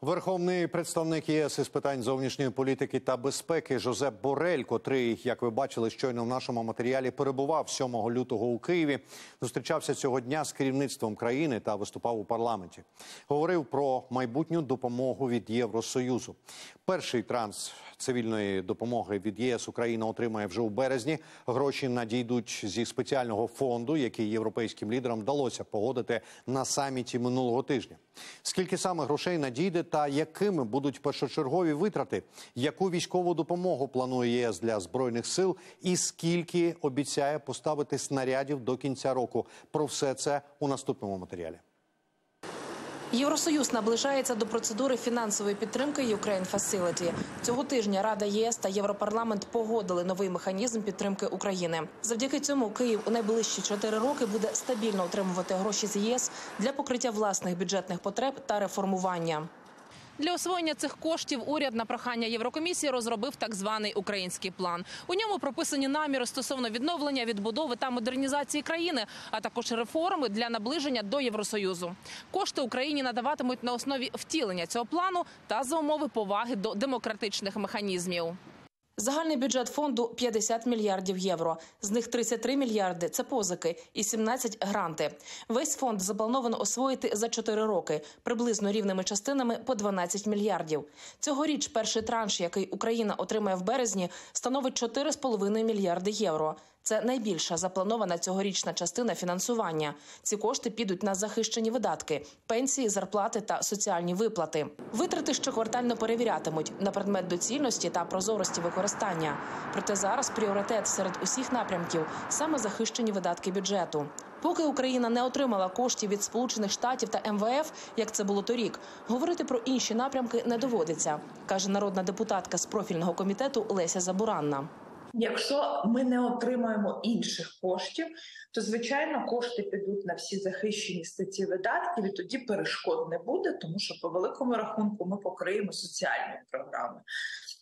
Верховний представник ЄС із питань зовнішньої політики та безпеки Жозеп Борель, котрий, як ви бачили, щойно в нашому матеріалі перебував 7 лютого у Києві, зустрічався цього дня з керівництвом країни та виступав у парламенті. Говорив про майбутню допомогу від Євросоюзу. Перший транс цивільної допомоги від ЄС Україна отримає вже у березні. Гроші надійдуть зі спеціального фонду, який європейським лідерам вдалося погодити на саміті минулого тижня. Скільки саме грошей надійде та якими будуть першочергові витрати, яку військову допомогу планує ЄС для збройних сил, і скільки обіцяє поставити снарядів до кінця року? Про все це у наступному матеріалі. Євросоюз наближається до процедури фінансової підтримки Ukraine Facility. Цього тижня Рада ЄС та Європарламент погодили новий механізм підтримки України. Завдяки цьому Київ у найближчі чотири роки буде стабільно отримувати гроші з ЄС для покриття власних бюджетних потреб та реформування. Для освоєння цих коштів уряд на прохання Єврокомісії розробив так званий український план. У ньому прописані наміри стосовно відновлення, відбудови та модернізації країни, а також реформи для наближення до Євросоюзу. Кошти Україні надаватимуть на основі втілення цього плану та за умови поваги до демократичних механізмів. Загальний бюджет фонду 50 мільярдів євро. З них 33 мільярди це позики і 17 – гранти. Весь фонд заплановано освоїти за 4 роки, приблизно рівними частинами по 12 мільярдів. Цьогоріч перший транш, який Україна отримає в березні, становить 4,5 мільярди євро. Це найбільша запланована цьогорічна частина фінансування. Ці кошти підуть на захищені видатки, пенсії, зарплати та соціальні виплати. Витрати щоквартально перевірятимуть на предмет доцільності та прозорості використання. Проте зараз пріоритет серед усіх напрямків саме захищені видатки бюджету. Поки Україна не отримала коштів від Сполучених Штатів та МВФ, як це було торік, говорити про інші напрямки не доводиться, каже народна депутатка з профільного комітету Леся Забуранна. Якщо ми не отримаємо інших коштів, то звичайно кошти підуть на всі захищені статті видатків, і тоді перешкод не буде, тому що по великому рахунку ми покриємо соціальні програми.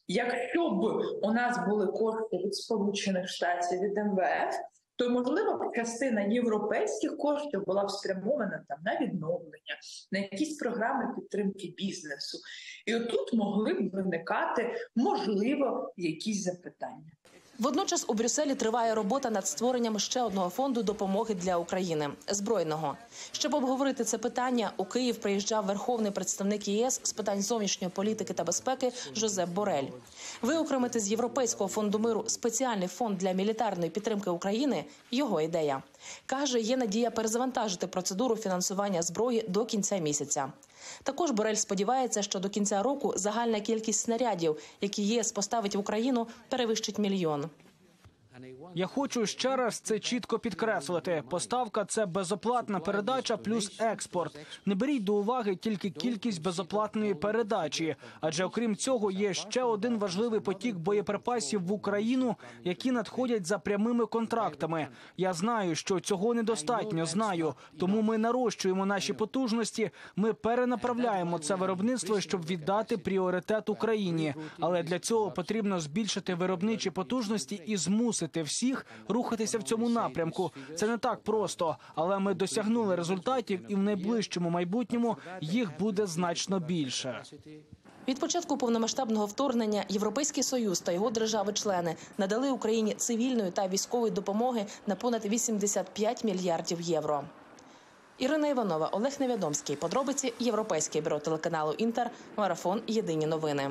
Якщо б у нас були кошти від Сполучених Штатів від МВФ, то можливо частина європейських коштів була б спрямована там на відновлення, на якісь програми підтримки бізнесу, і отут могли б виникати можливо якісь запитання. Водночас у Брюсселі триває робота над створенням ще одного фонду допомоги для України збройного. Щоб обговорити це питання, у Київ приїжджав верховний представник ЄС з питань зовнішньої політики та безпеки Жозеп Борель. Виокремити з Європейського фонду миру спеціальний фонд для мілітарної підтримки України його ідея. Каже, є надія перезавантажити процедуру фінансування зброї до кінця місяця. Також Борель сподівається, що до кінця року загальна кількість снарядів, які ЄС поставить в Україну, перевищить мільйон. Я хочу ще раз це чітко підкреслити. Поставка це безоплатна передача плюс експорт. Не беріть до уваги тільки кількість безоплатної передачі, адже окрім цього є ще один важливий потік боєприпасів в Україну, які надходять за прямими контрактами. Я знаю, що цього недостатньо. Знаю, тому ми нарощуємо наші потужності. Ми перенаправляємо це виробництво, щоб віддати пріоритет Україні. Але для цього потрібно збільшити виробничі потужності і змусити всіх рухатися в цьому напрямку. Це не так просто, але ми досягнули результатів, і в найближчому майбутньому їх буде значно більше. Від початку повномасштабного вторгнення Європейський союз та його держави-члени надали Україні цивільної та військової допомоги на понад 85 мільярдів євро. Ірина Іванова, Олег Невідомський. Подробиці Європейське бюро телеканалу Інтер. Марафон Єдині новини.